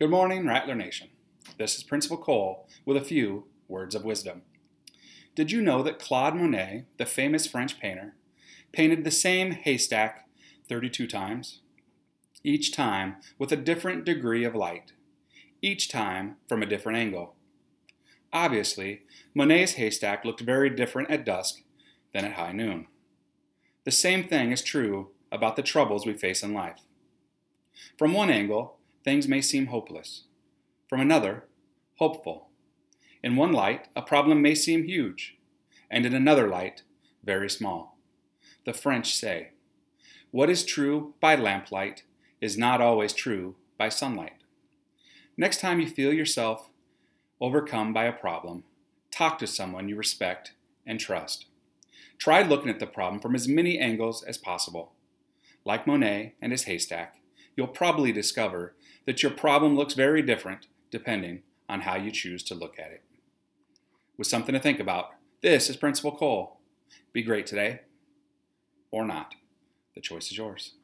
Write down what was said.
Good morning, Rattler Nation. This is Principal Cole with a few words of wisdom. Did you know that Claude Monet, the famous French painter, painted the same haystack 32 times? Each time with a different degree of light, each time from a different angle. Obviously, Monet's haystack looked very different at dusk than at high noon. The same thing is true about the troubles we face in life. From one angle, things may seem hopeless. From another, hopeful. In one light, a problem may seem huge, and in another light, very small. The French say, What is true by lamplight is not always true by sunlight. Next time you feel yourself overcome by a problem, talk to someone you respect and trust. Try looking at the problem from as many angles as possible. Like Monet and his haystack, you'll probably discover that your problem looks very different depending on how you choose to look at it. With something to think about, this is Principal Cole. Be great today or not. The choice is yours.